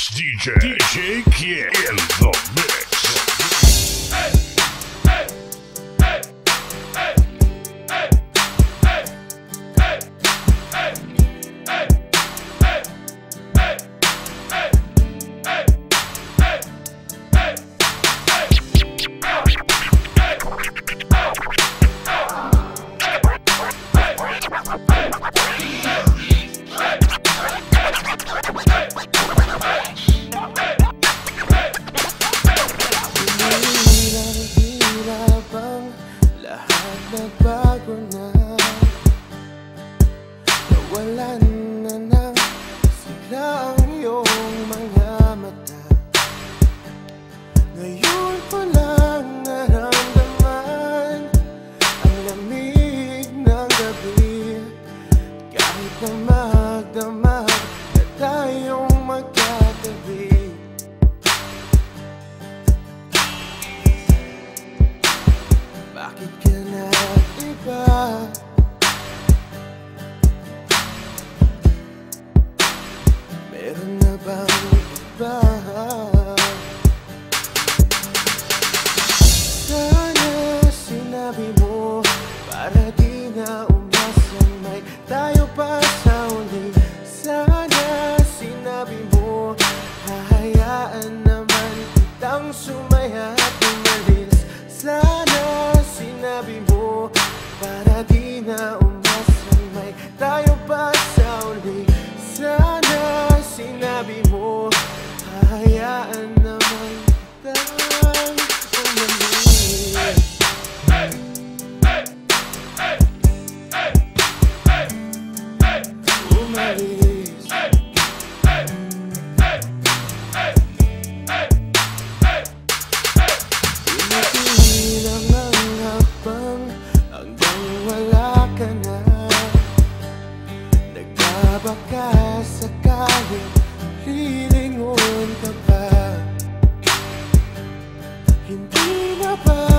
This DJ, DJ Kid in the mix. bago na Nawala na. baka sakaling lilingon ka pa. Hindi na ba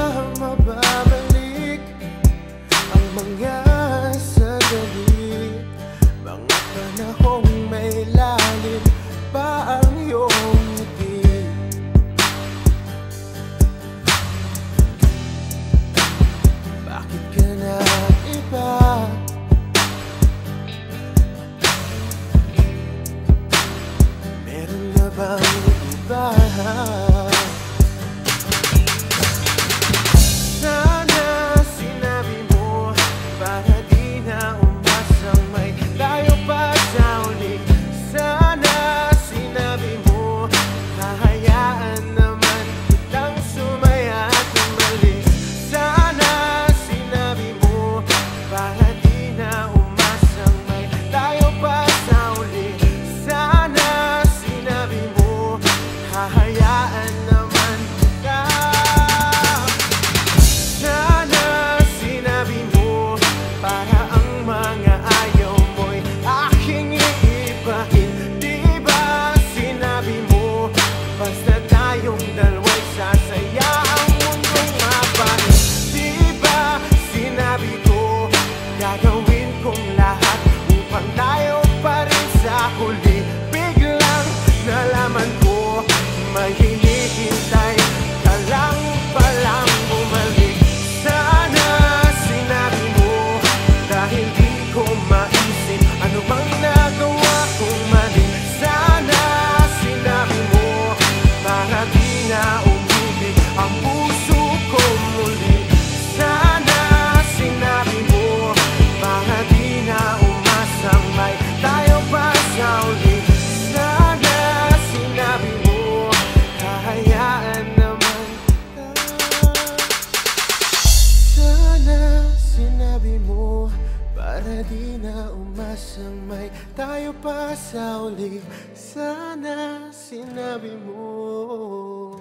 sumasamay Tayo pa sa uli Sana sinabi mo.